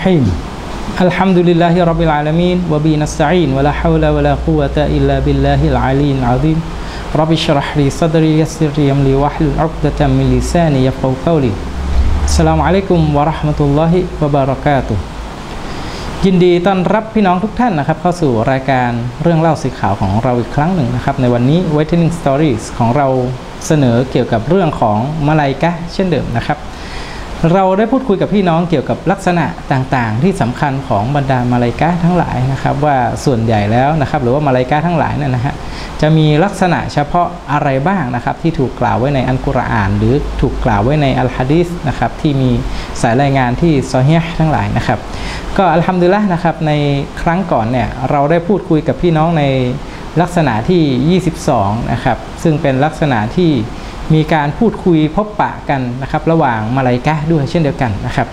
الرحيم الحمد لله رب العالمين وبه نستعين ولا حول ولا قوة إلا بالله العلي العظيم رب اشرح لي صدري يسر لي أمري واحلل عقدة من لساني يفقهوا قولي السلام عليكم ورحمة الله وبركاته ยินดีต้อนรับพี่น้องทุกท่านนะครับ เข้าสู่รายการเรื่องเล่าสีขาวของเราอีกครั้งหนึ่งนะครับ ในวันนี้ Whitening Stories ของเราเสนอเกี่ยวกับเรื่องของมาลายกะเช่นเดิมนะครับ เราได้พูดคุยกับพี่น้องเกี่ยวกับลักษณะต่างๆ ที่สำคัญของบรรดามาลายกะทั้งหลายนะครับ ว่าส่วนใหญ่แล้วนะครับ หรือว่ามาลายกะทั้งหลายเนี่ยนะฮะจะมีลักษณะเฉพาะอะไรบ้างนะครับ ที่ถูกกล่าวไว้ในอัลกุรอาน หรือถูกกล่าวไว้ในอัลฮะดีษนะครับที่มีสายรายงานที่ซอฮีทั้งหลายนะครับ ก็อัลฮัมดุลิลละนะครับในครั้งก่อนเนี่ยเราได้พูดคุยกับพี่น้องในลักษณะที่ 22 นะครับ ซึ่งเป็นลักษณะที่ มีการพูดคุยพบปะกันนะครับระหว่างมาลายกะด้วยเช่นเดียวกันนะครับ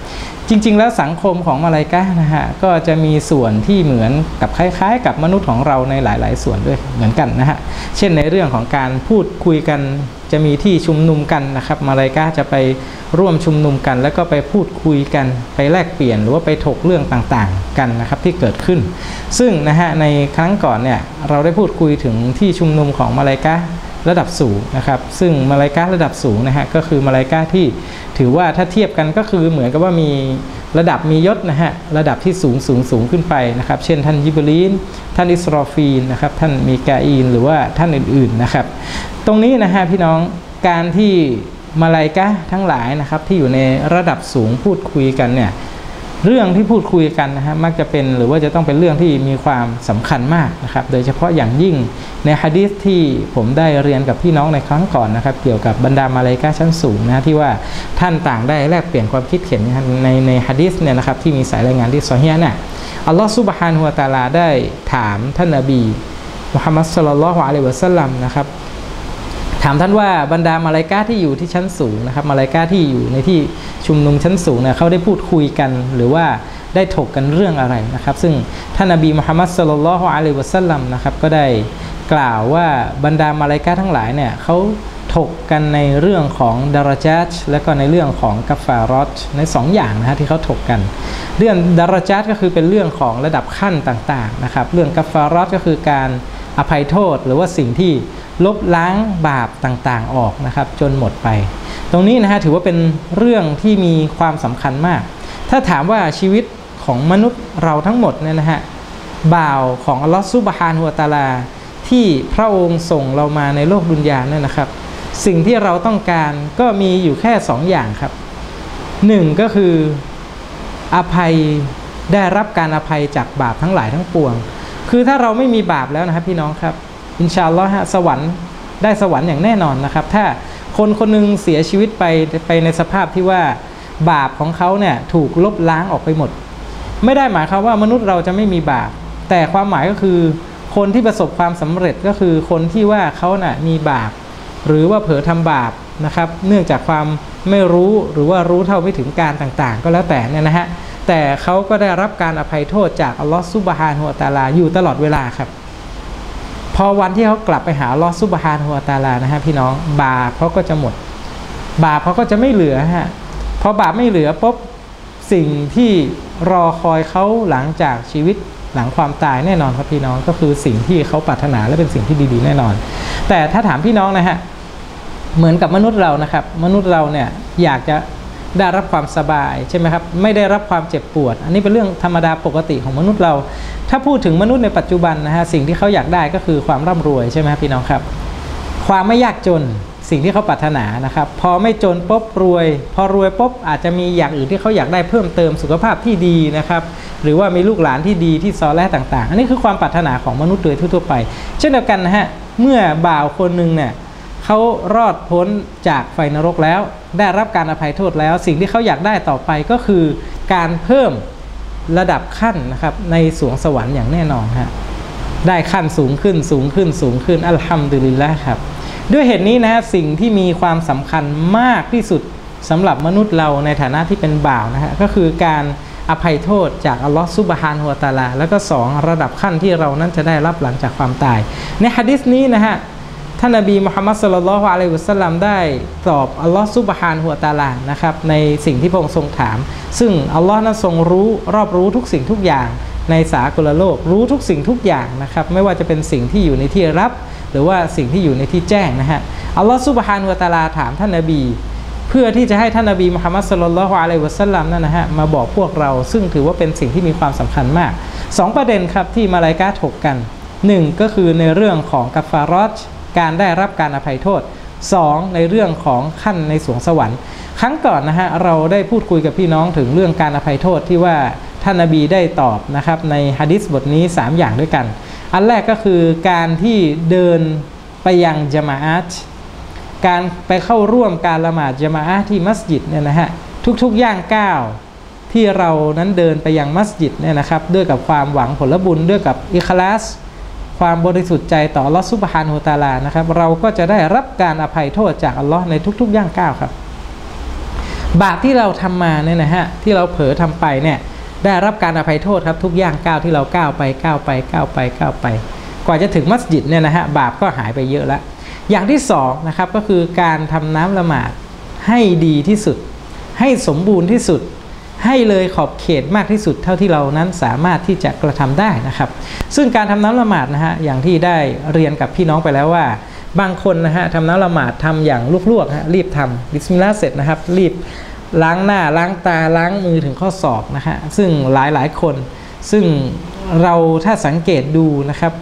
จริง ๆ แล้วสังคมของมาลายกะนะฮะก็จะมีส่วนที่เหมือนกับคล้าย ๆ กับมนุษย์ของเราในหลาย ๆ ส่วนด้วยเหมือนกันนะฮะเช่นในเรื่องของการพูดคุยกันจะมีที่ชุมนุมกันนะครับมาลายกะจะไปร่วมชุมนุมกัน แล้วก็ไปพูดคุยกัน ไปแลกเปลี่ยนหรือว่าไปถกเรื่องต่างๆกันนะครับที่เกิดขึ้น ซึ่งนะฮะในครั้งก่อนเนี่ยเราได้พูดคุยถึงที่ชุมนุมของมาลายกะ ระดับสูงนะครับ ซึ่งมาลายการะดับสูงนะฮะก็คือมาลายกาที่ถือว่าถ้าเทียบกันก็คือเหมือนกับว่ามีระดับมียศนะฮะระดับที่สูงสูงสูงขึ้นไปนะครับ เช่นท่านยิบลีนท่านอิสรอฟีนนะครับท่านมีกาอีนหรือว่าท่านอื่นๆนะครับ ตรงนี้นะฮะพี่น้องการที่มาลายกาทั้งหลายนะครับที่อยู่ในระดับสูงพูดคุยกันเนี่ย เรื่องที่พูดคุยกันนะฮะมักจะเป็นหรือว่าจะต้องเป็นเรื่องที่มีความสำคัญมากนะครับ โดยเฉพาะอย่างยิ่งในฮะดีษที่ผมได้เรียนกับพี่น้องในครั้งก่อนนะครับ เกี่ยวกับบรรดามาเลกาชั้นสูงนะที่ว่าท่านต่างได้แลกเปลี่ยนความคิดเห็นในในฮะดีษเนี่ยนะครับที่มีสายรายงานที่ซอฮีเนี่ยอัลลอฮฺซุบฮานุวะตาลาได้ถามท่านนบีมุฮัมมัดสุลลัลลอฮุอะลัยวะสัลลัมนะครับามท่านว่าบรรดามาลายกาที่อยู่ที่ชั้นสูงนะครับมาลายกาที่อยู่ในที่ชุมนุมชั้นสูงเนี่ยเขาได้พูดคุยกัน หรือว่าได้ถกกันเรื่องอะไรนะครับ ซึ่งท่านนบีมุฮัมมัดสุลลัลฮุอะลัยวะสัลลัมนะครับก็ได้กล่าวว่าบรรดามาลายกาทั้งหลายเนี่ยเขาถกกันในเรื่องของดาราจัตและก็ในเรื่องของกัฟฟารอตใน2ออย่างนะฮะที่เขาถกกัน เรื่องดาราจัตก็คือเป็นเรื่องของระดับขั้นต่างๆนะครับ เรื่องกัฟฟารอตก็คือการ อภัยโทษ หรือว่าสิ่งที่ลบล้างบาปต่างๆออกนะครับ จนหมดไป ตรงนี้นะฮะถือว่าเป็นเรื่องที่มีความสำคัญมาก ถ้าถามว่าชีวิตของมนุษย์เราทั้งหมดเนี่ยนะฮะบ่าวของอัลลอฮฺซุบฮานุวตาลา ที่พระองค์ส่งเรามาในโลกดุนยาเนี่ยนะครับ สิ่งที่เราต้องการก็มีอยู่แค่สองอย่างครับหนึ่งก็คืออภัยได้รับการอภัยจากบาปทั้งหลายทั้งปวง คือถ้าเราไม่มีบาปแล้วนะครับพี่น้องครับ อินชาอัลลอฮ์สวรรค์ได้สวรรค์อย่างแน่นอนนะครับ ถ้าคนคนนึงเสียชีวิตไปไปในสภาพที่ว่าบาปของเขาเนี่ยถูกลบล้างออกไปหมด ไม่ได้หมายความว่ามนุษย์เราจะไม่มีบาป แต่ความหมายก็คือ คนที่ประสบความสำเร็จก็คือคนที่ว่าเขาน่ะมีบาป หรือว่าเผลอทำบาปนะครับ เนื่องจากความไม่รู้หรือว่ารู้เท่าไม่ถึงการต่างๆ ก็แล้วแต่เนี่ยนะฮะ แต่เขาก็ได้รับการอภัยโทษจากอัลลอฮฺซุบฮานุวตาลาอยู่ตลอดเวลาครับ พอวันที่เขากลับไปหาลอซุบฮานหัวตาลานะฮะพี่น้องบาปเขาก็จะหมด บาปเขาก็จะไม่เหลือฮะพอบาปไม่เหลือปุ๊บสิ่งที่รอคอยเขาหลังจากชีวิตหลังความตายแน่นอนครับพี่น้องก็คือสิ่งที่เขาปรารถนาและเป็นสิ่งที่ดีๆแน่นอน แต่ถ้าถามพี่น้องนะฮะเหมือนกับมนุษย์เรานะครับ มนุษย์เราเนี่ยอยากจะ ได้รับความสบายใช่ไหมครับไม่ได้รับความเจ็บปวด อันนี้เป็นเรื่องธรรมดาปกติของมนุษย์เรา ถ้าพูดถึงมนุษย์ในปัจจุบันนะฮะสิ่งที่เขาอยากได้ก็คือความร่ำรวยใช่ไหมครับพี่น้องครับ ความไม่ยากจนสิ่งที่เขาปรารถนานะครับ พอไม่จนปุ๊บรวย พอรวยปุ๊บอาจจะมีอย่างอื่นที่เขาอยากได้เพิ่มเติมสุขภาพที่ดีนะครับ หรือว่ามีลูกหลานที่ดีที่ซอแลต่าง ๆ อันนี้คือความปรารถนาของมนุษย์โดยทั่วไป เช่นเดียวกันนะฮะเมื่อบ่าวคนหนึ่งเนี่ยเขารอดพ้นจากไฟนรกแล้ว ได้รับการอภัยโทษแล้ว สิ่งที่เขาอยากได้ต่อไปก็คือการเพิ่มระดับขั้นนะครับในสวงสวรรค์อย่างแน่นอนฮะได้ขั้นสูงขึ้นสูงขึ้นสูงขึ้นอัลฮัมดุลิลละครับ ด้วยเหตุนี้นะสิ่งที่มีความสำคัญมากที่สุดสำหรับมนุษย์เราในฐานะที่เป็นบ่าวนะฮะก็คือการอภัยโทษจากอัลลอฮฺซุบฮานหัวตาลา แล้วก็ 2 ระดับขั้นที่เรานั้นจะได้รับหลังจากความตาย ในฮะดิษนี้นะฮะ ท่านนบีมุฮัมมัดสุลลัลฮวอะลัยฮิวะสัลลัมได้ตอบอัลลอฮ์ซุบฮานหัวตาลานะครับในสิ่งที่พระองค์ทรงถาม ซึ่งอัลลอฮ์นั้นทรงรู้รอบรู้ทุกสิ่งทุกอย่างในสากลโลก รู้ทุกสิ่งทุกอย่างนะครับไม่ว่าจะเป็นสิ่งที่อยู่ในที่รับ หรือว่าสิ่งที่อยู่ในที่แจ้งนะฮะอัลลอฮ์ซุบฮานหัวตาลาถามท่านนบี เพื่อที่จะให้ท่านนบีมุฮัมมัดสุลลัลฮวอะลัยฮิวะสัลลัมนั่นนะฮะมาบอกพวกเราซึ่งถือว่าเป็นสิ่งที่มีความสำคัญมากสองประเด็นครับที่มาลายกาถกกันหนึ่งก็คือในเรื่องของกัฟฟารอช การได้รับการอภัยโทษ 2. ในเรื่องของขั้นในสวงสวรรค์ครั้งก่อนนะฮะเราได้พูดคุยกับพี่น้องถึงเรื่องการอภัยโทษที่ว่าท่านนบีได้ตอบนะครับในฮะดิษบทนี้ 3 อย่างด้วยกัน อันแรกก็คือการที่เดินไปยังจมาอัตการไปเข้าร่วมการละหมาดจมาอะที่มัสยิดเนี่ยนะฮะทุกๆย่างก้าวที่เรานั้นเดินไปยังมัสยิดเนี่ยนะครับด้วยกับความหวังผลบุญด้วยกับอิคลาส ความบริสุทธิ์ใจต่อลอฮฺซุบฮานุตาลานะครับ เราก็จะได้รับการอภัยโทษจากอัลลอฮ์ในทุกๆย่างก้าวครับ บาปที่เราทำมาเนี่ยนะฮะที่เราเผลอทำไปเนี่ยได้รับการอภัยโทษครับทุกย่างก้าวที่เราก้าวไปก้าวไปก้าวไปก้าวไป กว่าจะถึงมัสยิดเนี่ยนะฮะบาปก็หายไปเยอะแล้วอย่างที่สองนะครับก็คือการทำน้ำละหมาดให้ดีที่สุด ให้สมบูรณ์ที่สุด ให้เลยขอบเขตมากที่สุดเท่าที่เรานั้นสามารถที่จะกระทำได้นะครับ ซึ่งการทำน้ำละหมาดนะฮะอย่างที่ได้เรียนกับพี่น้องไปแล้วว่า บางคนนะฮะทำน้ำละหมาดทำอย่างลวกๆฮะรีบทำบิสมิลลาห์เสร็จนะครับ รีบล้างหน้าล้างตาล้างมือถึงข้อศอกนะฮะซึ่งหลายๆคน ซึ่งเราถ้าสังเกตดูนะครับ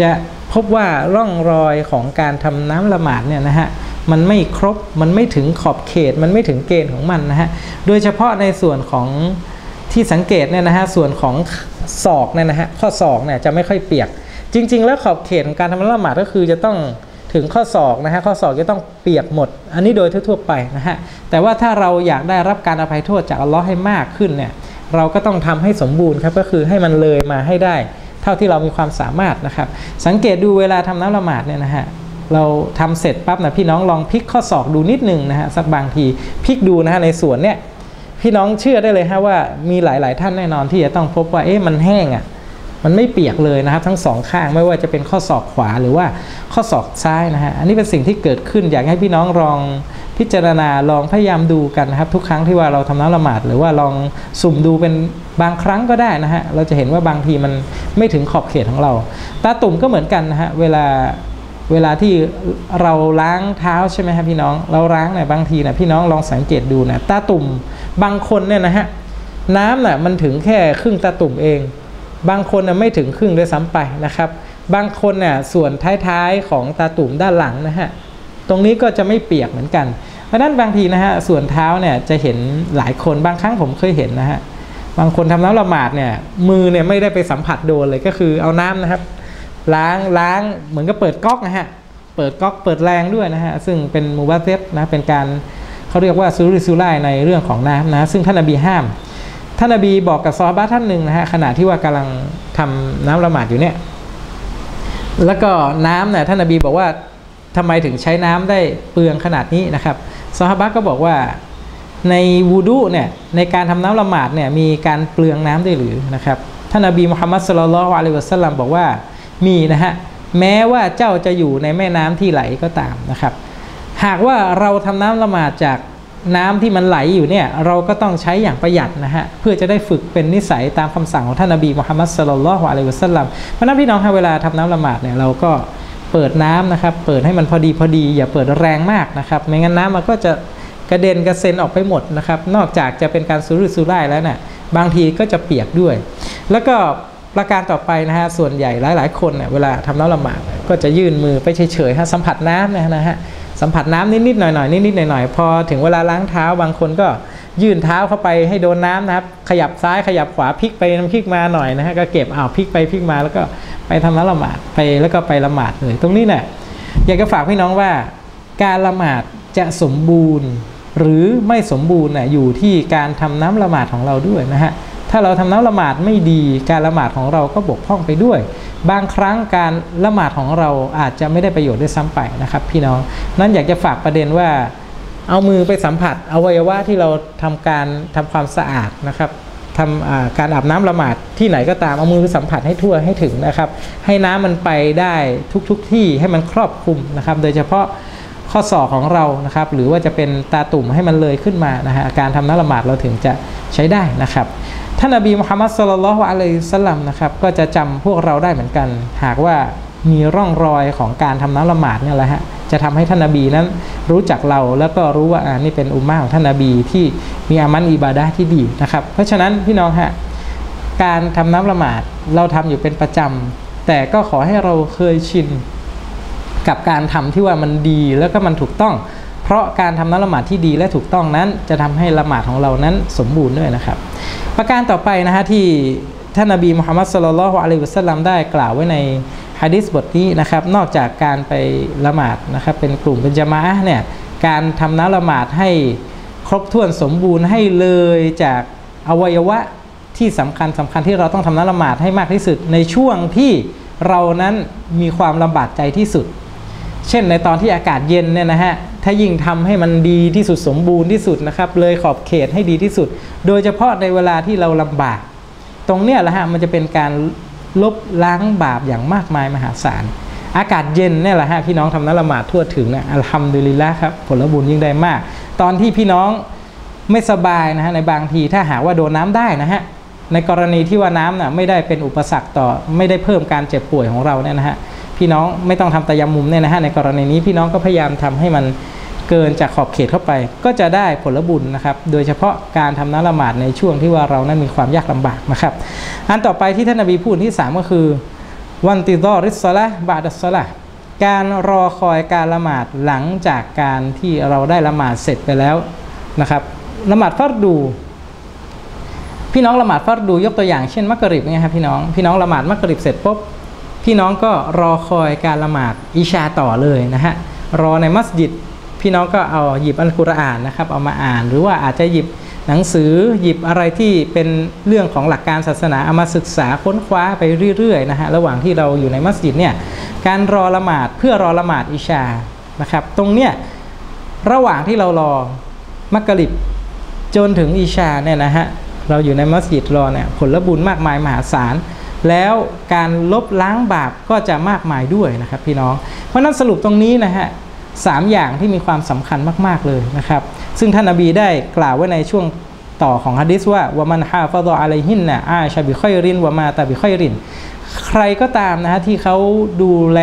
จะพบว่าร่องรอยของการทำน้ำละหมาดเนี่ยนะฮะ มันไม่ครบมันไม่ถึงขอบเขต มันไม่ถึงเกณฑ์ของมันนะฮะโดยเฉพาะในส่วนของที่สังเกตเนี่ยนะฮะส่วนของศอกเนี่ยนะฮะข้อศอกเนี่ยจะไม่ค่อยเปียก จริง ๆ แล้วขอบเขตของการทำละหมาดก็คือจะต้องถึงข้อศอกนะฮะข้อศอกจะต้องเปียกหมด อันนี้โดยทั่วๆไปนะฮะแต่ว่าถ้าเราอยากได้รับการอภัยโทษจากอัลลอฮ์ให้มากขึ้นเนี่ยเราก็ต้องทำให้สมบูรณ์ครับก็คือให้มันเลยมาให้ได้ เท่าที่เรามีความสามารถนะครับ สังเกตดูเวลาทำน้ำละหมาดเนี่ยนะฮะ เราทำเสร็จปั๊บนะพี่น้องลองพลิกข้อศอกดูนิดหนึ่งนะฮะสักบางทีพลิกดูนะฮะในส่วนเนี้ยพี่น้องเชื่อได้เลยฮะว่ามีหลาย ๆ ท่านแน่นอนที่จะต้องพบว่าเอ๊ะมันแห้งอะ่ะมันไม่เปียกเลยนะครับทั้งสองข้างไม่ว่าจะเป็นข้อศอกขวาหรือว่าข้อศอกซ้ายนะฮะอันนี้เป็นสิ่งที่เกิดขึ้นอยากให้พี่น้องลองพิจารณาลองพยายามดูกันนะครับ ทุกครั้งที่ว่าเราทำน้ำละหมาด หรือว่าลองสุ่มดูเป็นบางครั้งก็ได้นะฮะเราจะเห็นว่าบางทีมันไม่ถึงขอบเขตของเรา ตาตุ่มก็เหมือนกันนะฮะเวลา เวลาที่เราล้างเท้าใช่ไหมครับพี่น้อง เราล้างเนี่ยบางทีนะพี่น้องลองสังเกตดูนะตาตุ่มบางคนเนี่ยนะฮะน้ำน่ะมันถึงแค่ครึ่งตาตุ่มเอง บางคนน่ะไม่ถึงครึ่งด้วยซ้ำไปนะครับ บางคนเนี่ยส่วนท้ายๆของตาตุ่มด้านหลังนะฮะตรงนี้ก็จะไม่เปียกเหมือนกัน เพราะนั้นบางทีนะฮะส่วนเท้าเนี่ยจะเห็นหลายคนบางครั้งผมเคยเห็นนะฮะบางคนทำน้ำละหมาดเนี่ยมือเนี่ยไม่ได้ไปสัมผัสโดนเลยก็คือเอาน้ำนะครับ ล้างล้างเหมือนกับเปิดก๊อกนะฮะ เปิดก๊อกเปิดแรงด้วยนะฮะ ซึ่งเป็นมูบาเซตนะ เป็นการเขาเรียกว่าซูริซูไลในเรื่องของน้ำนะ ซึ่งท่านนบีห้าม ท่านนบีบอกกับซอบ้าท่านหนึ่งนะฮะ ขณะที่ว่ากำลังทำน้ำละหมาดอยู่เนี่ย แล้วก็น้ำเนี่ยท่านนบีบอกว่าทำไมถึงใช้น้ำได้เปลืองขนาดนี้นะครับซอฮาบะก็บอกว่าในวูดูเนี่ยในการทำน้ำละหมาดเนี่ยมีการเปลืองน้ำได้หรือนะครับท่านนบีมุฮัมมัดสุลลัลอะลัยวะสัลลัมบอกว่า มีนะฮะแม้ว่าเจ้าจะอยู่ในแม่น้ำที่ไหลก็ตามนะครับ หากว่าเราทำน้ำละหมาดจากน้ำที่มันไหลอยู่เนี่ยเราก็ต้องใช้อย่างประหยัดนะฮะเพื่อจะได้ฝึกเป็นนิสัยตามคำสั่งของท่านนบีมุฮัมมัดสุลลัลฮวอะลัยฮิวะสัลลัมเพราะนั้นพี่น้องฮะเวลาทำน้ำละหมาดเนี่ยเราก็เปิดน้ำนะครับ เปิดให้มันพอดีพอดีอย่าเปิดแรงมากนะครับ ไม่งั้นน้ำมันก็จะกระเด็นกระเซ็นออกไปหมดนะครับ นอกจากจะเป็นการสุรุ่ยสุร่ายแล้วเนะี่ยบางทีก็จะเปียกด้วย แล้วก็ ประการต่อไปนะฮะส่วนใหญ่หลาย ๆ คนเนี่ยเวลาทำน้ำละหมาดก็จะยื่นมือไปเฉยๆฮะสัมผัสน้ำนะฮะสัมผัสน้ำนิดๆหน่อยๆนิดๆหน่อยๆพอถึงเวลาล้างเท้าบางคนก็ยื่นเท้าเข้าไปให้โดนน้ำนะครับ ขยับซ้ายขยับขวาพลิกไปพลิกมาหน่อยนะฮะก็เก็บอ้าวพลิกไปพลิกมาแล้วก็ไปทำน้ำละหมาดไปแล้วก็ไปละหมาดเลยตรงนี้เนี่ยอยากจะฝากพี่น้องว่า การละหมาดจะสมบูรณ์ หรือไม่สมบูรณ์น่ยอยู่ที่การทำน้ำละหมาดของเราด้วยนะฮะ ถ้าเราทำน้ำละหมาดไม่ดี การละหมาดของเราก็บกพร่องไปด้วย บางครั้งการละหมาดของเราอาจจะไม่ได้ประโยชน์ด้วยซ้ำไปนะครับ พี่น้องนั้นอยากจะฝากประเด็นว่า เอามือไปสัมผัสอวัยวะที่เราทำการทำความสะอาดนะครับทำการอาบน้ำละหมาดที่ไหนก็ตามเอามือสัมผัสให้ทั่วให้ถึงนะครับ ให้น้ำมันไปได้ทุกๆทที่ให้มันครอบคลุมนะครับ โดยเฉพาะข้อศอกของเรานะครับ หรือว่าจะเป็นตาตุ่มให้มันเลยขึ้นมานะฮะการทำน้ำละหมาดเราถึงจะใช้ได้นะครับ ท่านนบีมุฮัมมัดสุลลัลฮุอะลัยสลัมนะครับก็จะจำพวกเราได้เหมือนกัน หากว่ามีร่องรอยของการทำน้ำละหมาดเนี่ยแหละฮะจะทำให้ท่านนบีนั้นรู้จักเราแล้วก็รู้ว่าอ่านี่เป็นอุมมาของท่านนบีที่มีอามันอิบาดะที่ดีนะครับ เพราะฉะนั้นพี่น้องฮะการทำน้ำละหมาดเราทำอยู่เป็นประจำแต่ก็ขอให้เราเคยชินกับการทำที่ว่ามันดีแล้วก็มันถูกต้อง เพราะการทำน้ำละหมาดที่ดีและถูกต้องนั้น จะทำให้ละหมาดของเรานั้นสมบูรณ์ด้วยนะครับ ประการต่อไปนะฮะที่ท่านนบีมุฮัมมัดสุลลัลฮุอะลัยฮิวะสัลลัมได้กล่าวไว้ในฮะดิษบทนี้นะครับนอกจากการไปละหมาดนะครับเป็นกลุ่มเป็นจามะเนี่ยการทำน้ำละหมาดให้ครบถ้วนสมบูรณ์ให้เลยจากอวัยวะที่สำคัญสำคัญที่เราต้องทำน้ำละหมาดให้มากที่สุด ในช่วงที่เรานั้นมีความลำบากใจที่สุด เช่นในตอนที่อากาศเย็นเนี่ยนะฮะ ถ้ายิ่งทำให้มันดีที่สุดสมบูรณ์ที่สุดนะครับ เลยขอบเขตให้ดีที่สุด โดยเฉพาะในเวลาที่เราลำบาก ตรงเนี้ยแหละฮะมันจะเป็นการลบล้างบาปอย่างมากมายมหาศาล อากาศเย็นเนี่ยแหละฮะพี่น้องทำน้ำละหมาดทั่วถึงนะอัลฮัมดุลิลละครับผลบุญยิ่งได้มาก ตอนที่พี่น้องไม่สบายนะฮะในบางทีถ้าหากว่าโดนน้าได้นะฮะในกรณีที่ว่าน้ำน่ะไม่ได้เป็นอุปสรรคต่อไม่ได้เพิ่มการเจ็บป่วยของเราเนี่ยนะฮะ พี่น้องไม่ต้องทำตะยำมุมเนี่ยนะฮะในกรณีนี้พี่น้องก็พยายามทำให้มันเกินจากขอบเขตเข้าไป ก็จะได้ผลบุญนะครับ โดยเฉพาะการทำน้ำละหมาดในช่วงที่ว่าเรานั้นมีความยากลำบากนะครับ อันต่อไปที่ท่านนบีพูดที่ 3 ก็คือวันติดอริสละบาดัสละการรอคอยการละหมาดหลังจากการที่เราได้ละหมาดเสร็จไปแล้วนะครับละหมาดฟัรดู พี่น้องละหมาดฟัรดูยกตัวอย่างเช่นมักริบเนี่ยครับพี่น้องพี่น้องละหมาดมักริบเสร็จปุ๊บ พี่น้องก็รอคอยการละหมาดอิชาต่อเลยนะฮะรอในมัสยิด พี่น้องก็เอาหยิบอัลกุรอานนะครับเอามาอ่าน หรือว่าอาจจะหยิบหนังสือหยิบอะไรที่เป็นเรื่องของหลักการศาสนาเอามาศึกษาค้นคว้าไปเรื่อยๆนะฮะระหว่างที่เราอยู่ในมัสยิดเนี่ยการรอละหมาดเพื่อรอละหมาดอิชานะครับตรงเนี้ยระหว่างที่เรารอมักกะลิบจนถึงอิชาเนี่ยนะฮะเราอยู่ในมัสยิดรอเนี่ยผลบุญมากมายมหาศาล แล้วการลบล้างบาปก็จะมากมายด้วยนะครับพี่น้อง เพราะนั้นสรุปตรงนี้นะฮะสามอย่างที่มีความสำคัญมาก ๆ เลยนะครับ ซึ่งท่านนบีได้กล่าวไว้ในช่วงต่อของฮะดิษว่าวามันฮาฟาดออะไรหินนะอาชาบิค่อยรินวามาตาบิค่อยริน ใครก็ตามนะฮะที่เขาดูแล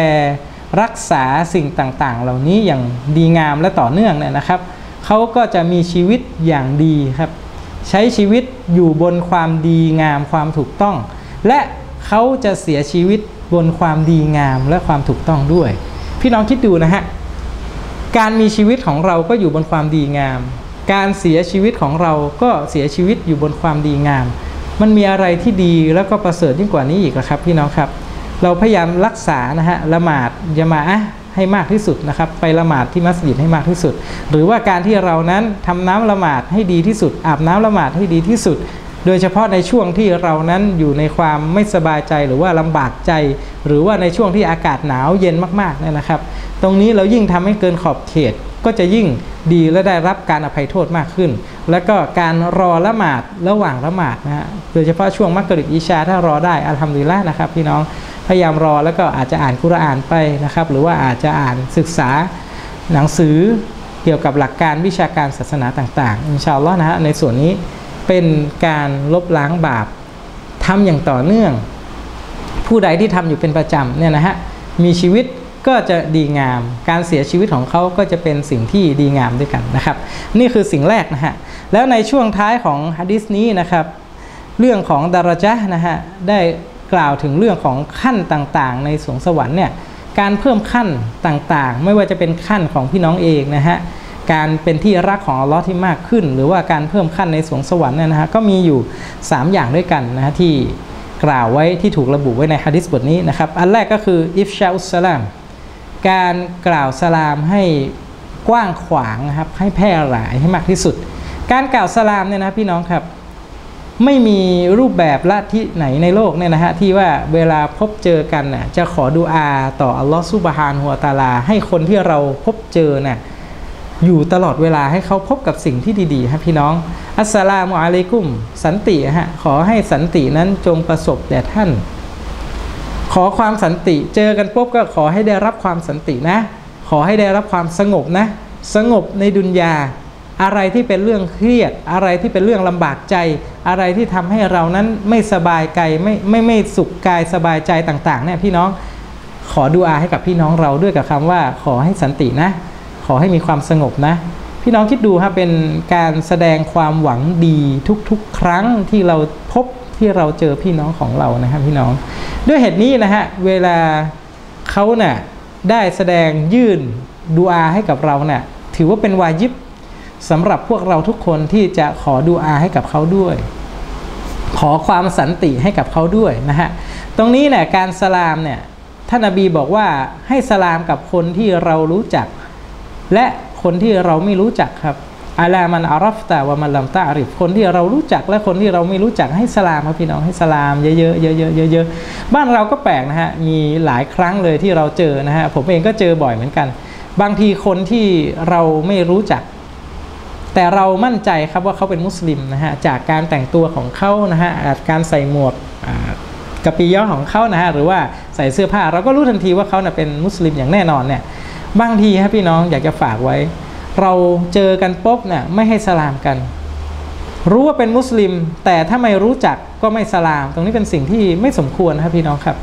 รักษาสิ่งต่างๆ เหล่านี้อย่างดีงามและต่อเนื่องเนี่ยนะครับเขาก็จะมีชีวิตอย่างดีครับ ใช้ชีวิตอยู่บนความดีงามความถูกต้อง และ เขาจะเสียชีวิตบนความดีงามและความถูกต้องด้วย พี่น้องคิดดูนะฮะ การมีชีวิตของเราก็อยู่บนความดีงาม การเสียชีวิตของเราก็เสียชีวิตอยู่บนความดีงาม มันมีอะไรที่ดีแล้วก็ประเสริฐยิ่งกว่านี้อีกครับ พี่น้องครับ เราพยายามรักษานะฮะละหมาดยามาอะให้มากที่สุดนะครับ ไปละหมาดที่มัสยิดให้มากที่สุด หรือว่าการที่เรานั้นทำน้ำละหมาดให้ดีที่สุด อาบน้ำละหมาดให้ดีที่สุด โดยเฉพาะในช่วงที่เรานั้นอยู่ในความไม่สบายใจหรือว่าลำบากใจ หรือว่าในช่วงที่อากาศหนาวเย็นมากๆเนี่ยนะครับ ตรงนี้เรายิ่งทำให้เกินขอบเขตก็จะยิ่งดีและได้รับการอภัยโทษมากขึ้น แล้วก็การรอละหมาดระหว่างละหมาดนะฮะโดยเฉพาะช่วงมักกริบอิชาถ้ารอได้อัลฮัมดุลิลละนะครับพี่น้องพยายามรอแล้วก็อาจจะอ่านคุรานไปนะครับ หรือว่าอาจจะอ่านศึกษาหนังสือเกี่ยวกับหลักการวิชาการศาสนาต่างๆอินชาอัลลอฮ์นะฮะในส่วนนี้ เป็นการลบล้างบาปทำอย่างต่อเนื่อง ผู้ใดที่ทำอยู่เป็นประจำเนี่ยนะฮะมีชีวิตก็จะดีงาม การเสียชีวิตของเขาก็จะเป็นสิ่งที่ดีงามด้วยกันนะครับ นี่คือสิ่งแรกนะฮะแล้วในช่วงท้ายของฮะดิษนี้นะครับ เรื่องของดารจานะฮะได้กล่าวถึงเรื่องของขั้นต่างๆ ในสวงสวรรค์เนี่ยการเพิ่มขั้นต่างๆ ไม่ว่าจะเป็นขั้นของพี่น้องเองนะฮะ การเป็นที่รักของอัลลอฮ์ที่มากขึ้น หรือว่าการเพิ่มขั้นในสวงสวรรค์เนี่ยนะฮะก็มีอยู่ 3 อย่างด้วยกันนะฮะที่กล่าวไว้ที่ถูกระบุไว้ในฮะดิษบทนี้นะครับ อันแรกก็คืออิฟชาอุสลาม การกล่าวสลามให้กว้างขวางนะครับให้แพร่หลายให้มากที่สุด การกล่าวสลามเนี่ยนะพี่น้องครับไม่มีรูปแบบละที่ไหนในโลกเนี่ยนะฮะที่ว่าเวลาพบเจอกันน่ะจะขอดูอาต่ออัลลอฮฺซุบฮานหัวตาลา ให้คนที่เราพบเจอน่ะ อยู่ตลอดเวลาให้เขาพบกับสิ่งที่ดีๆฮะพี่น้อง อัสสลามุอะลัยกุม สันติฮะขอให้สันตินั้นจงประสบแด่ท่าน ขอความสันติเจอกันปุ๊บก็ขอให้ได้รับความสันตินะ ขอให้ได้รับความสงบนะ สงบในดุนยา อะไรที่เป็นเรื่องเครียด อะไรที่เป็นเรื่องลำบากใจ อะไรที่ทำให้เรานั้นไม่สบายกายไม่ไม่ไม่สุขกายสบายใจต่างๆเนี่ยพี่น้องขอดูอาให้กับพี่น้องเราด้วยกับคำว่าขอให้สันตินะ อให้มีความสงบนะ พี่น้องคิดดูครับเป็นการแสดงความหวังดีทุกๆ ครั้งที่เราพบที่เราเจอพี่น้องของเรานะครับพี่น้อง ด้วยเหตุนี้นะฮะเวลาเขาเน่ยได้แสดงยื่นดูอาให้กับเราเน่ยถือว่าเป็นวาญิบสำหรับพวกเราทุกคนที่จะขอดูอาให้กับเขาด้วย ขอความสันติให้กับเขาด้วยนะฮะตรงนี้เนี่ยการสลามเนี่ยท่านนบีบอกว่าให้สลามกับคนที่เรารู้จัก และคนที่เราไม่รู้จักครับอาลามันอารัฟตาว่ามันลำตาอาริฟคนที่เรารู้จักและคนที่เราไม่รู้จักให้สลามครับพี่น้องให้สลามเยอะๆเยอะๆเยอะๆบ้านเราก็แปลกนะฮะมีหลายครั้งเลยที่เราเจอนะฮะผมเองก็เจอบ่อยเหมือนกัน บางทีคนที่เราไม่รู้จัก แต่เรามั่นใจครับว่าเขาเป็นมุสลิมนะฮะจากการแต่งตัวของเขานะฮะการใส่หมวกกระปีย้อของเขานะฮะหรือว่าใส่เสื้อผ้าเราก็รู้ทันทีว่าเขาเป็นมุสลิมอย่างแน่นอนเนี่ย บางทีครับพี่น้องอยากจะฝากไว้ เราเจอกันปุ๊บเนี่ยไม่ให้สลามกัน รู้ว่าเป็นมุสลิม แต่ถ้าไม่รู้จักก็ไม่สลาม ตรงนี้เป็นสิ่งที่ไม่สมควรนะครับพี่น้องครับ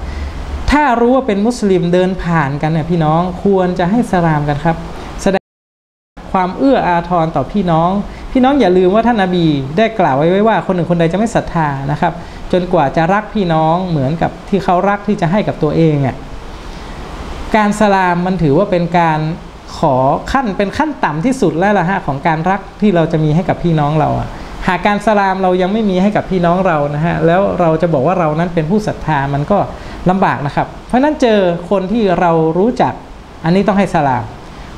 ถ้ารู้ว่าเป็นมุสลิมเดินผ่านกันเนี่ยพี่น้องควรจะให้สลามกันครับ แสดงความเอื้ออาทรต่อพี่น้อง พี่น้องอย่าลืมว่าท่านนาบีได้กล่าวไว้ว่าคนหนึ่งคนใดจะไม่ศรัทธานะครับ จนกว่าจะรักพี่น้องเหมือนกับที่เขารักที่จะให้กับตัวเองอะ การสลามมันถือว่าเป็นการขอขั้นเป็นขั้นต่ำที่สุดแล้วล่ะฮะของการรักที่เราจะมีให้กับพี่น้องเราอะหากการสลามเรายังไม่มีให้กับพี่น้องเรานะฮะแล้วเราจะบอกว่าเรานั้นเป็นผู้ศรัทธามันก็ลำบากนะครับ เพราะนั้นเจอคนที่เรารู้จักอันนี้ต้องให้สลาม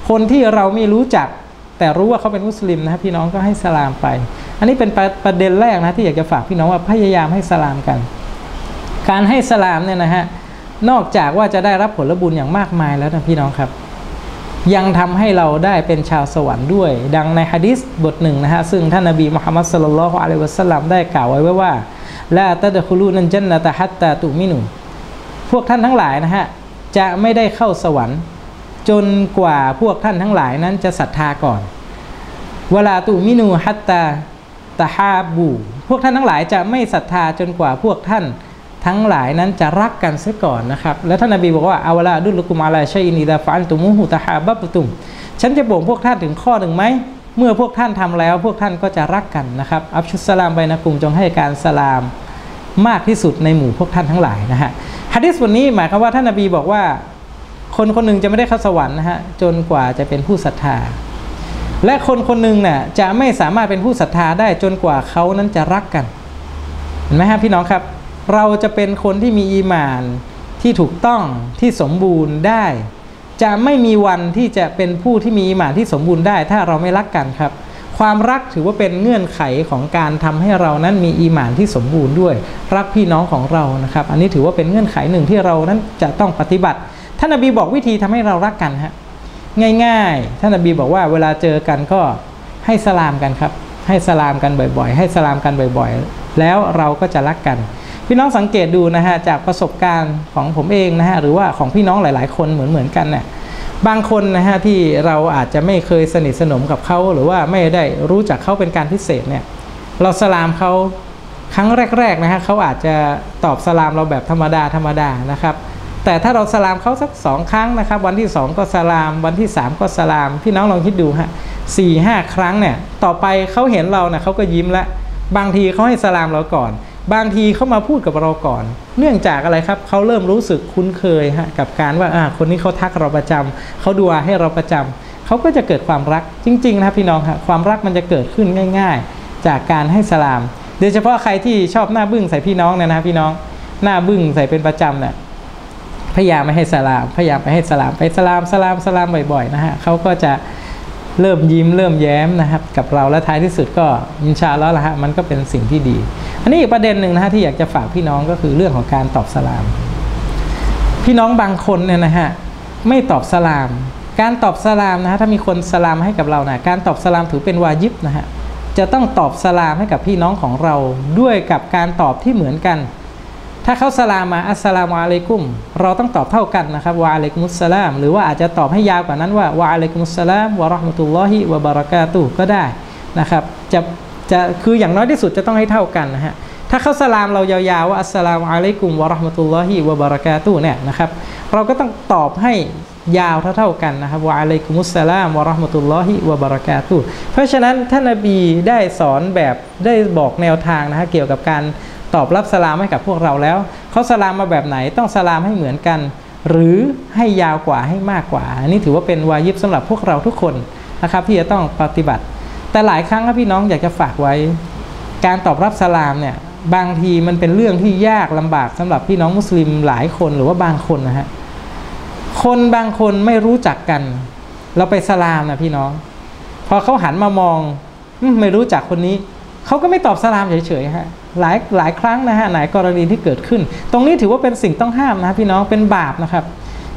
คนที่เราไม่รู้จัก แต่รู้ว่าเขาเป็นมุสลิมนะครับพี่น้องก็ให้สลามไป อันนี้เป็นประประเด็นแรกนะที่อยากจะฝากพี่น้องว่าพยายามให้สลามกัน การให้สลามเนี่ยนะฮะ นอกจากว่าจะได้รับผลบุญอย่างมากมายแล้วนะพี่น้องครับ ยังทำให้เราได้เป็นชาวสวรรค์ด้วย ดังในฮะดิษบทหนึ่งนะฮะ ซึ่งท่านนบีมุฮัมมัดสลลัลฮุอะลัยวะสัลลัมได้กล่าวไว้ว่าละตัดคุลูนันจันนะตะฮัตตาตุมินุพวกท่านทั้งหลายนะฮะ จะไม่ได้เข้าสวรรค์ จนกว่าพวกท่านทั้งหลายนั้นจะศรัทธาก่อนเวลาตุมินูฮัตตาตะฮาบู พวกท่านทั้งหลายจะไม่ศรัทธาจนกว่าพวกท่าน ทั้งหลายนั้นจะรักกันเสียก่อนนะครับ แล้วท่านนบีบอกว่าอาวลาดุลกุมาลาชัยนิดาฟันตุมุหุตะฮาบับตุม ฉันจะบอกพวกท่านถึงข้อหนึ่งไหม เมื่อพวกท่านทำแล้ว พวกท่านก็จะรักกันนะครับ อับชุสสลามไปนะกลุมจงให้การสลามมากที่สุดในหมู่พวกท่านทั้งหลายนะฮะฮะดิษวันนี้หมายความว่าท่านนบีบอกว่า คนคนหนึ่งจะไม่ได้เข้าสวรรค์นะฮะจนกว่าจะเป็นผู้ศรัทธา และคนคนหนึ่งน่ะจะไม่สามารถเป็นผู้ศรัทธาได้จนกว่าเขานั้นจะรักกันเห็นไหมฮะพี่น้องครับ เราจะเป็นคนที่มีอีมานที่ถูกต้องที่สมบูรณ์ได้ จะไม่มีวันที่จะเป็นผู้ที่มีอีมานที่สมบูรณ์ได้ ถ้าเราไม่รักกันครับ ความรักถือว่าเป็นเงื่อนไขของการทำให้เรานั้นมีอีมานที่สมบูรณ์ด้วย รักพี่น้องของเรานะครับ อันนี้ถือว่าเป็นเงื่อนไขหนึ่งที่เรานั้นจะต้องปฏิบัติท่านนบีบอกวิธีทำให้เรารักกันฮะง่ายๆท่านนบีบอกว่าเวลาเจอกันก็ให้สลามกันครับ ให้สลามกันบ่อยๆ ให้สลามกันบ่อยๆ แล้วเราก็จะรักกัน พี่น้องสังเกตดูนะฮะจากประสบการณ์ของผมเองนะฮะหรือว่าของพี่น้องหลาย ๆ คนเหมือนเหมือนกันเนี่ยบางคนนะฮะที่เราอาจจะไม่เคยสนิทสนมกับเขาหรือว่าไม่ได้รู้จักเขาเป็นการพิเศษเนี่ยเราสลามเขาครั้งแรก ๆ นะฮะเขาอาจจะตอบสลามเราแบบธรรมดาธรรมดานะครับแต่ถ้าเราสลามเขาสักสองครั้งนะครับวันที่สองก็สลาม วันที่สามก็สลาม พี่น้องลองคิดดูฮะสี่ห้าครั้งเนี่ยต่อไปเขาเห็นเราเนี่ยเขาก็ยิ้มละบางทีเขาให้สลามเราก่อน บางทีเขามาพูดกับเราก่อน เนื่องจากอะไรครับเขาเริ่มรู้สึกคุ้นเคยฮะกับการว่าอ่าคนนี้เขาทักเราประจำเขาดูอาให้เราประจำเขาก็จะเกิดความรักจริงๆนะพี่น้องครับความรักมันจะเกิดขึ้นง่าย ๆ จากการให้สลาม โดยเฉพาะใครที่ชอบหน้าบึ้งใส่พี่น้องเนี่ยนะพี่น้องหน้าบึ้งใส่เป็นประจำเนี่ยพยายามไม่ให้สลาม พยายามไปให้สลามไปสลามสลามสลามบ่อยๆนะฮะเขาก็จะเริ่มยิ้มเริ่มแย้มนะครับ กับเราและท้ายที่สุดก็อินชาแล้วละฮะมันก็เป็นสิ่งที่ดี นนี้อีกประเด็นหนึ่งนะฮะที่อยากจะฝากพี่น้องก็คือเรื่องของการตอบสลาม พี่น้องบางคนเนี่ยนะฮะไม่ตอบสลาม การตอบสลามนะฮะถ้ามีคนสลามให้กับเรานะการตอบสลามถือเป็นวาญิบนะฮะจะต้องตอบสลามให้กับพี่น้องของเราด้วยกับการตอบที่เหมือนกัน ถ้าเขาสลามมาอัสสลามุอะลัยกุม เราต้องตอบเท่ากันนะครับวะอะลัยกุมุสสลาม หรือว่าอาจจะตอบให้ยาวกว่านั้นว่าวะอะลัยกุมุสสลามวะราะห์มะตุลลอฮิวะบะเรากาตุก็ได้นะครับจะ จะคืออย่างน้อยที่สุดจะต้องให้เท่ากันนะฮะถ้าเขาสลามเรายาวๆว่าอัสสลามอะลัยกุมวะราะห์มะตุลลอฮิวะบะเราะกาตุเนี่ยนะครับเราก็ต้องตอบให้ยาวเท่าๆกันนะครับวะอะลัยกุมุสสลามวะราะห์มะตุลลอฮิวะบะเราะกาตุเพราะฉะนั้นท่านนบีได้สอนแบบได้บอกแนวทางนะฮะเกี่ยวกับการตอบรับสลามให้กับพวกเราแล้ว เขาสลามมาแบบไหนต้องสลามให้เหมือนกัน หรือให้ยาวกว่าให้มากกว่า อันนี้ถือว่าเป็นวาญิบสำหรับพวกเราทุกคนนะครับที่จะต้องปฏิบัติ แต่หลายครั้งครับพี่น้องอยากจะฝากไว้ การตอบรับสลามเนี่ยบางทีมันเป็นเรื่องที่ยากลำบากสำหรับพี่น้องมุสลิมหลายคนหรือว่าบางคนนะฮะคนบางคนไม่รู้จักกัน เราไปสลามนะพี่น้อง พอเขาหันมามองไม่รู้จักคนนี้เขาก็ไม่ตอบสลามเฉยๆฮะหลายหลายครั้งนะฮะหลายกรณีที่เกิดขึ้น ตรงนี้ถือว่าเป็นสิ่งต้องห้ามนะพี่น้องเป็นบาปนะครับ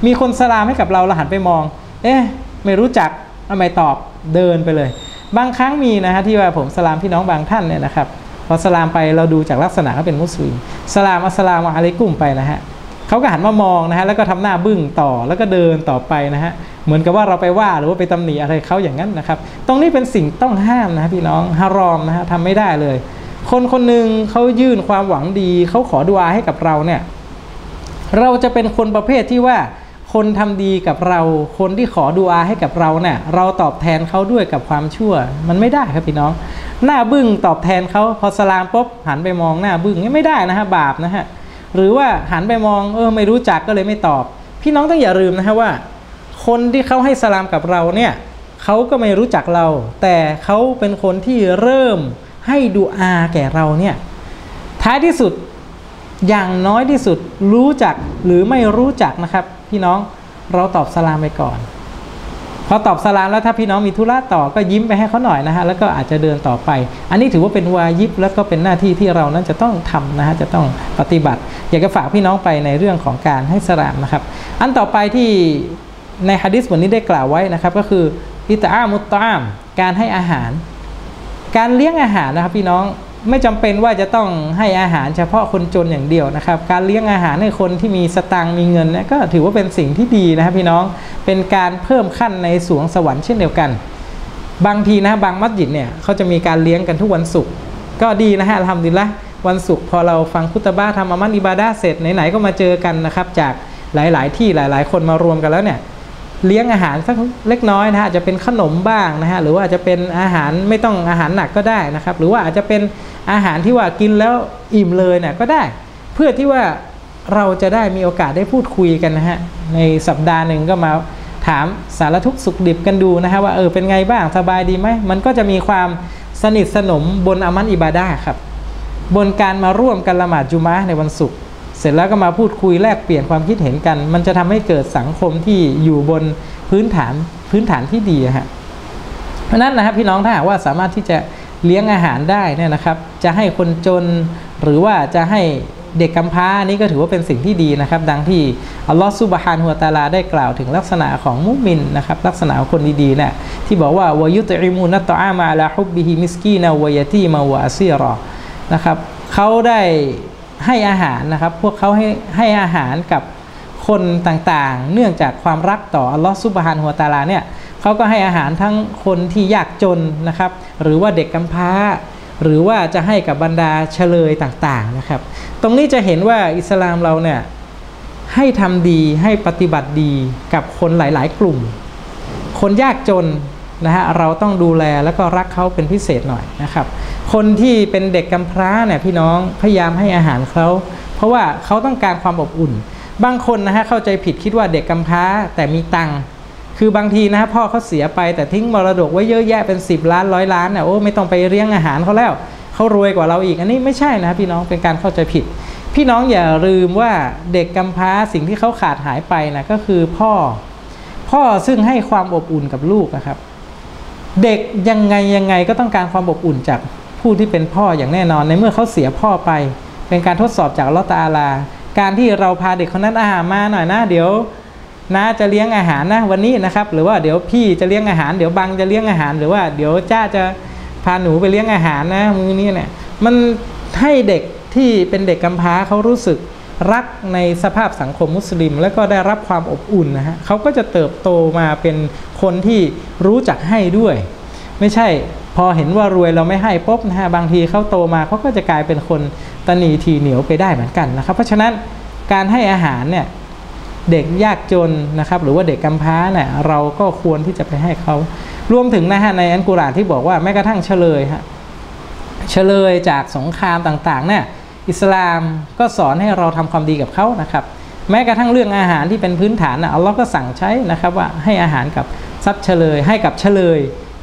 มีคนสลามให้กับเราเราหันไปมอง เอ๊ะไม่รู้จักทำไมตอบเดินไปเลย บางครั้งมีนะฮะที่ว่าผมสลามพี่น้องบางท่านเนี่ยนะครับพอสลามไปเราดูจากลักษณะเขาเป็นมุสลิมสลามอัสลามอะลัยกุมไปนะฮะเขาก็หันมามองนะฮะแล้วก็ทำหน้าบึ้งต่อแล้วก็เดินต่อไปนะฮะเหมือนกับว่าเราไปว่าหรือว่าไปตำหนิอะไรเขาอย่างนั้นนะครับ ตรงนี้เป็นสิ่งต้องห้ามนะพี่น้องฮารอมนะฮะทำไม่ได้เลย คนคนหนึ่งเขายื่นความหวังดีเขาขอดุอาให้กับเราเนี่ยเราจะเป็นคนประเภทที่ว่า คนทำดีกับเรา คนที่ขอดุอาให้กับเราเนี่ยเราตอบแทนเขาด้วยกับความชั่ว มันไม่ได้ครับพี่น้อง หน้าบึ้งตอบแทนเขาพอสลามปุ๊บหันไปมองหน้าบึ้งนี่ไม่ได้นะฮะบาปนะฮะหรือว่าหันไปมองเออไม่รู้จักก็เลยไม่ตอบ พี่น้องต้องอย่าลืมนะฮะว่า คนที่เขาให้สลามกับเราเนี่ยเขาก็ไม่รู้จักเรา แต่เขาเป็นคนที่เริ่มให้ดูอาแก่เราเนี่ยท้ายที่สุดอย่างน้อยที่สุดรู้จักหรือไม่รู้จักนะครับ พี่น้องเราตอบสลามไปก่อนพอตอบสลามแล้วถ้าพี่น้องมีธุระต่อก็ยิ้มไปให้เขาหน่อยนะฮะแล้วก็อาจจะเดินต่อไป อันนี้ถือว่าเป็นวายิบแล้วก็เป็นหน้าที่ที่เรานั้นจะต้องทำนะฮะจะต้องปฏิบัติ อยากจะฝากพี่น้องไปในเรื่องของการให้สลามนะครับ อันต่อไปที่ในฮะดิษบทนี้ได้กล่าวไว้นะครับ ก็คืออิตามุตตาม การให้อาหาร การเลี้ยงอาหารนะครับพี่น้อง ไม่จำเป็นว่าจะต้องให้อาหารเฉพาะคนจนอย่างเดียวนะครับ การเลี้ยงอาหารให้คนที่มีสตังค์มีเงินนี่ก็ถือว่าเป็นสิ่งที่ดีนะครับพี่น้องเป็นการเพิ่มขั้นในสวงสวรรค์เช่นเดียวกัน บางทีนะบางมัสยิดเนี่ยเขาจะมีการเลี้ยงกันทุกวันศุกร์ก็ดีนะฮะทำดีละวันศุกร์พอเราฟังคุตบ้าทำอามันอิบาดาเสร็จไหนๆก็มาเจอกันนะครับ จากหลาย ๆ ที่หลาย ๆ คนมารวมกันแล้วเนี่ย เลี้ยงอาหารสักเล็กน้อยนะฮะจะเป็นขนมบ้างนะฮะหรือว่าอาจจะเป็นอาหารไม่ต้องอาหารหนักก็ได้นะครับ หรือว่าอาจจะเป็นอาหารที่ว่ากินแล้วอิ่มเลยเนี่ยก็ได้ เพื่อที่ว่าเราจะได้มีโอกาสได้พูดคุยกันนะฮะในสัปดาห์หนึ่งก็มาถามสารทุกสุขดิบกันดูนะฮะว่าเออเป็นไงบ้างสบายดีไหมมันก็จะมีความสนิทสนมบนอามันอิบาดาครับบนการมาร่วมกันละหมาดจุมะในวันศุกร์ เสร็จแล้วก็มาพูดคุยแลกเปลี่ยนความคิดเห็นกัน มันจะทำให้เกิดสังคมที่อยู่บนพื้นฐานพื้นฐานที่ดีฮะเพราะนั้นนะครับพี่น้องถ้าหากว่าสามารถที่จะเลี้ยงอาหารได้เนี่ยนะครับ จะให้คนจนหรือว่าจะให้เด็กกำพร้านี่ก็ถือว่าเป็นสิ่งที่ดีนะครับ ดังที่อัลลอฮฺ سبحانه وتعالىได้กล่าวถึงลักษณะของมุมินนะครับ ลักษณะของคนดีๆเนี่ยที่บอกว่าويطعمون الطعام على حبه مسكينا ويتيما وأسيراนะครับเขาได้ ให้อาหารนะครับ พวกเขาให้ให้อาหารกับคนต่างๆ เนื่องจากความรักต่ออัลลอฮฺซุบฮานหัวตาลาเนี่ยเขาก็ให้อาหารทั้งคนที่ยากจนนะครับ หรือว่าเด็กกำพร้า หรือว่าจะให้กับบรรดาเฉลยต่างๆนะครับ ตรงนี้จะเห็นว่าอิสลามเราเนี่ยให้ทำดีให้ปฏิบัติดีกับคนหลาย ๆ กลุ่ม คนยากจน นะฮะเราต้องดูแลแล้วก็รักเขาเป็นพิเศษหน่อยนะครับ คนที่เป็นเด็กกำพร้าเนี่ยพี่น้องพยายามให้อาหารเขาเพราะว่าเขาต้องการความอบอุ่น บางคนนะฮะเข้าใจผิดคิดว่าเด็กกำพร้าแต่มีตังค์คือบางทีนะพ่อเขาเสียไปแต่ทิ้งมรดกไว้เยอะแยะเป็น 10 ล้านร้อยล้านเนี่ยโอ้ไม่ต้องไปเลี้ยงอาหารเขาแล้วเขารวยกว่าเราอีกอันนี้ไม่ใช่นะพี่น้องเป็นการเข้าใจผิด พี่น้องอย่าลืมว่าเด็กกำพร้าสิ่งที่เขาขาดหายไปนะก็คือพ่อ พ่อซึ่งให้ความอบอุ่นกับลูกนะครับ เด็กยังไงยังไงก็ต้องการความอบอุ่นจากผู้ที่เป็นพ่ออย่างแน่นอนในเมื่อเขาเสียพ่อไป เป็นการทดสอบจากลอตาลา การที่เราพาเด็กคนนั้นอาหามาหน่อยนะเดี๋ยวน้าจะเลี้ยงอาหารนะวันนี้นะครับ หรือว่าเดี๋ยวพี่จะเลี้ยงอาหารเดี๋ยวบังจะเลี้ยงอาหาร หรือว่าเดี๋ยวจ้าจะพาหนูไปเลี้ยงอาหารนะมือนี้เนี่ยมันให้เด็กที่เป็นเด็กกำพร้าเขารู้สึก รักในสภาพสังคมมุสลิม แล้วก็ได้รับความอบอุ่นนะฮะเขาก็จะเติบโตมาเป็นคนที่รู้จักให้ด้วย ไม่ใช่พอเห็นว่ารวยเราไม่ให้ปุ๊บนะฮะบางทีเขาโตมาเขาก็จะกลายเป็นคนตนีทีเหนียวไปได้เหมือนกันนะครับ เพราะฉะนั้นการให้อาหารเนี่ยเด็กยากจนนะครับ หรือว่าเด็กกำพร้าเนี่ยเราก็ควรที่จะไปให้เขารวมถึงนะฮะในอันกุรานที่บอกว่าแม้กระทั่งเฉลยฮะเฉลยจากสงครามต่างๆเนี่ย อิสลามก็สอนให้เราทำความดีกับเขานะครับ แม้กระทั่งเรื่องอาหารที่เป็นพื้นฐานนะอัลลอฮ์ก็สั่งใช้นะครับว่าให้อาหารกับทรัพย์เฉลย ให้กับเฉลย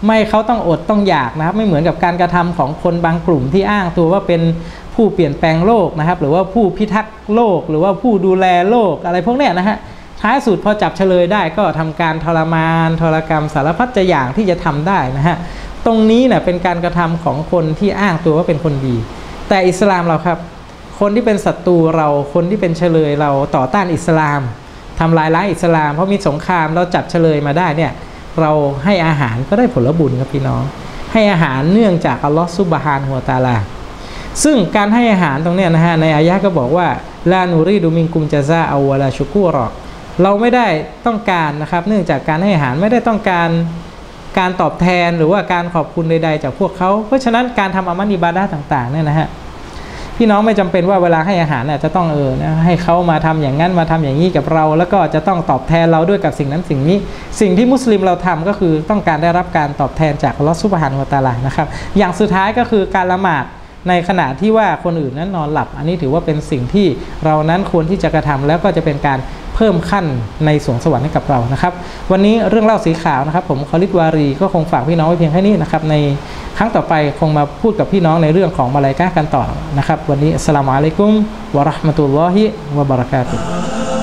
ไม่เขาต้องอดต้องอยากนะครับ ไม่เหมือนกับการกระทำของคนบางกลุ่มที่อ้างตัวว่าเป็นผู้เปลี่ยนแปลงโลกนะครับ หรือว่าผู้พิทักษ์โลก หรือว่าผู้ดูแลโลกอะไรพวกเนี้ยนะฮะท้ายสุดพอจับเฉลยได้ก็ทำการทรมานทรกรรมสารพัดจะอย่างที่จะทำได้นะฮะตรงนี้เนี่ยเป็นการกระทำของคนที่อ้างตัวว่าเป็นคนดี แต่อิสลามเราครับ คนที่เป็นศัตรูเราคนที่เป็นเฉลยเราต่อต้านอิสลามทำลายล้างอิสลามเพราะมีสงครามเราจับเฉลยมาได้เนี่ยเราให้อาหารก็ได้ผลบุญครับพี่น้อง ให้อาหารเนื่องจากอัลลอฮฺซุบฮานหัวตาลา ซึ่งการให้อาหารตรงเนี้ยนะฮะในอายะก็บอกว่าลานูรีดูมิงกุมจาซาอาวลาชุกูรอเราไม่ได้ต้องการนะครับ เนื่องจากการให้อาหารไม่ได้ต้องการการตอบแทนหรือว่าการขอบคุณใด ๆ จากพวกเขา เพราะฉะนั้นการทำอามันิบาดาต่างๆเนี่ยนะฮะ พี่น้องไม่จำเป็นว่าเวลาให้อาหารเนี่ยจะต้องเออนะให้เขามาทำอย่างนั้นมาทำอย่างนี้กับเรา แล้วก็จะต้องตอบแทนเราด้วยกับสิ่งนั้นสิ่งนี้ สิ่งที่มุสลิมเราทำก็คือต้องการได้รับการตอบแทนจากลอสุบฮานวตาลานะครับ อย่างสุดท้ายก็คือการละหมาดในขณะที่ว่าคนอื่นนั้นนอนหลับ อันนี้ถือว่าเป็นสิ่งที่เรานั้นควรที่จะกระทำแล้วก็จะเป็นการ เพิ่มขั้นในสวงสวรรค์ให้กับเรานะครับ วันนี้เรื่องเล่าสีขาวนะครับ ผมคอลิตวารีก็คงฝากพี่น้องไว้เพียงแค่นี้นะครับ ในครั้งต่อไปคงมาพูดกับพี่น้องในเรื่องของมาลายกากันต่อนะครับ วันนี้อัสสลามุอะลัยกุมวะราะห์มะตุลลอฮิวะบะเราะกาตุฮ์